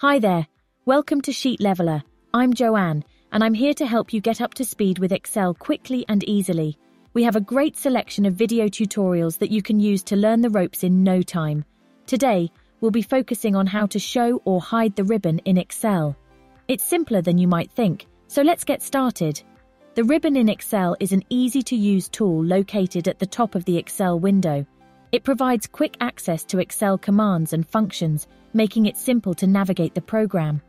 Hi there. Welcome to Sheet Leveller. I'm Joanne, and I'm here to help you get up to speed with Excel quickly and easily. We have a great selection of video tutorials that you can use to learn the ropes in no time. Today, we'll be focusing on how to show or hide the ribbon in Excel. It's simpler than you might think, so let's get started. The ribbon in Excel is an easy-to-use tool located at the top of the Excel window. It provides quick access to Excel commands and functions, making it simple to navigate the program.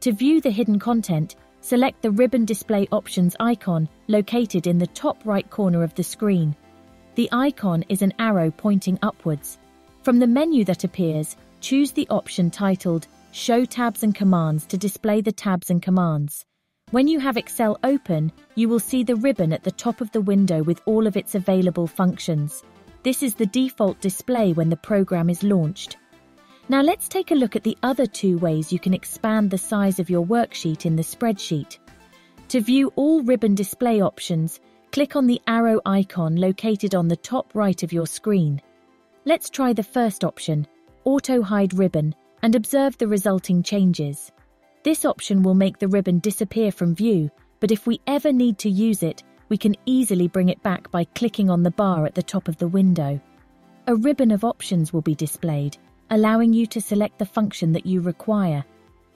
To view the hidden content, select the Ribbon Display Options icon located in the top right corner of the screen. The icon is an arrow pointing upwards. From the menu that appears, choose the option titled Show Tabs and Commands to display the tabs and commands. When you have Excel open, you will see the ribbon at the top of the window with all of its available functions. This is the default display when the program is launched. Now let's take a look at the other two ways you can expand the size of your worksheet in the spreadsheet. To view all ribbon display options, click on the arrow icon located on the top right of your screen. Let's try the first option, Auto Hide Ribbon, and observe the resulting changes. This option will make the ribbon disappear from view, but if we ever need to use it, we can easily bring it back by clicking on the bar at the top of the window. A ribbon of options will be displayed, allowing you to select the function that you require.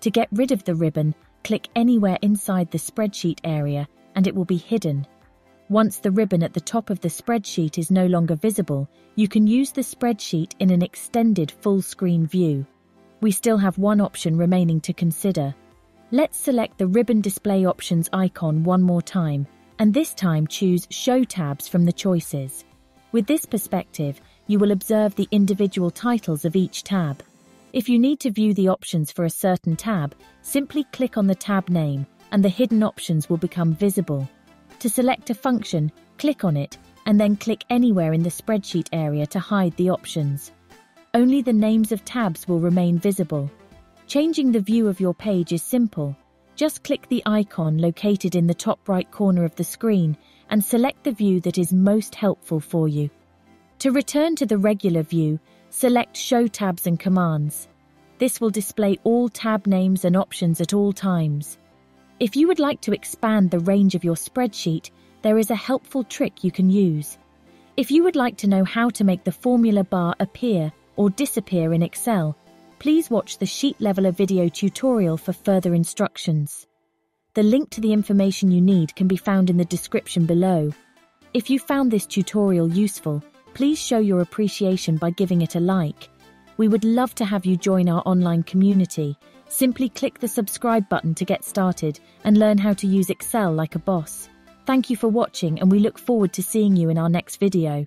To get rid of the ribbon, click anywhere inside the spreadsheet area and it will be hidden. Once the ribbon at the top of the spreadsheet is no longer visible, you can use the spreadsheet in an extended full screen view. We still have one option remaining to consider. Let's select the ribbon display options icon one more time, and this time choose Show tabs from the choices. With this perspective, you will observe the individual titles of each tab. If you need to view the options for a certain tab, simply click on the tab name and the hidden options will become visible. To select a function, click on it and then click anywhere in the spreadsheet area to hide the options. Only the names of tabs will remain visible. Changing the view of your page is simple. Just click the icon located in the top right corner of the screen and select the view that is most helpful for you. To return to the regular view, select Show Tabs and Commands. This will display all tab names and options at all times. If you would like to expand the range of your spreadsheet, there is a helpful trick you can use. If you would like to know how to make the formula bar appear or disappear in Excel, please watch the Sheet Leveller video tutorial for further instructions. The link to the information you need can be found in the description below. If you found this tutorial useful, please show your appreciation by giving it a like. We would love to have you join our online community. Simply click the subscribe button to get started and learn how to use Excel like a boss. Thank you for watching and we look forward to seeing you in our next video.